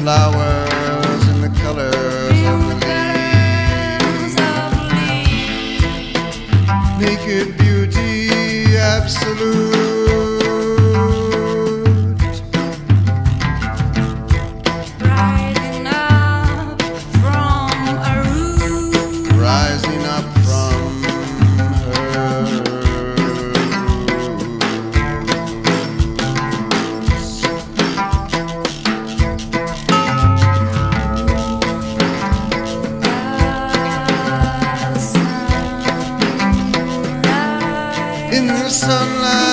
flowers and the colors of the leaves. Naked beauty, absolute. sunlight